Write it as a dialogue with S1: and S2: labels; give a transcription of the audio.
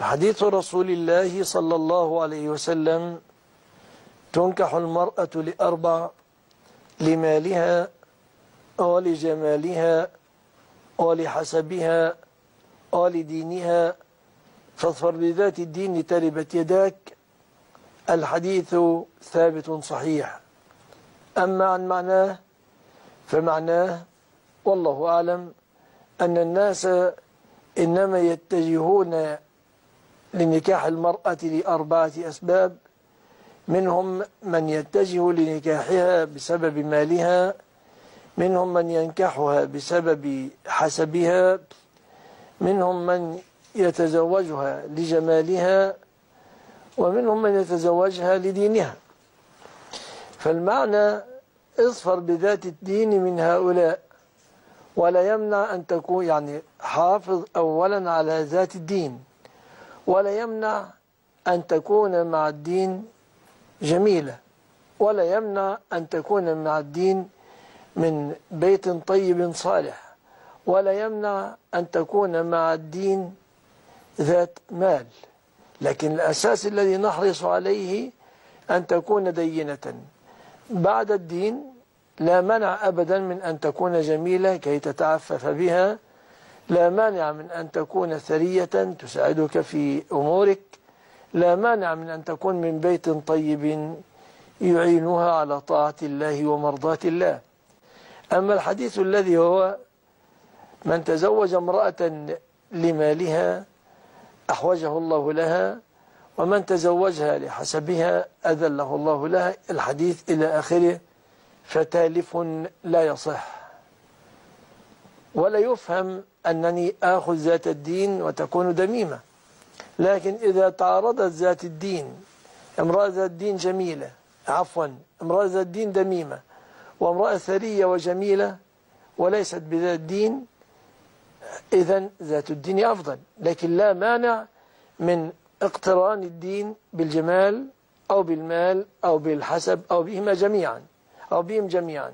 S1: فحديث رسول الله صلى الله عليه وسلم تنكح المرأة لأربع لمالها ولجمالها ولحسبها ولدينها فاظفر بذات الدين تربت يداك. الحديث ثابت صحيح. أما عن معناه فمعناه والله أعلم أن الناس إنما يتجهون لنكاح المرأة لأربعة أسباب. منهم من يتجه لنكاحها بسبب مالها. منهم من ينكحها بسبب حسبها. منهم من يتزوجها لجمالها. ومنهم من يتزوجها لدينها. فالمعنى اصفر بذات الدين من هؤلاء. ولا يمنع أن تكون يعني حافظ أولا على ذات الدين. ولا يمنع أن تكون مع الدين جميلة ولا يمنع أن تكون مع الدين من بيت طيب صالح ولا يمنع أن تكون مع الدين ذات مال. لكن الأساس الذي نحرص عليه أن تكون دينة. بعد الدين لا منع أبدا من أن تكون جميلة كي تتعفف بها لا مانع من أن تكون ثرية تساعدك في أمورك. لا مانع من أن تكون من بيت طيب يعينها على طاعة الله ومرضاة الله. أما الحديث الذي هو من تزوج امرأة لمالها أحوجه الله لها ومن تزوجها لحسبها أذله الله لها الحديث إلى آخره فتالف لا يصح. ولا يفهم أنني آخذ ذات الدين وتكون دميمة. لكن إذا تعارضت ذات الدين امرأة ذات الدين جميلة عفوا امرأة ذات الدين دميمة وامرأة ثرية وجميلة وليست بذات دين إذا ذات الدين أفضل. لكن لا مانع من اقتران الدين بالجمال أو بالمال أو بالحسب أو بهما جميعا أو بهم جميعا.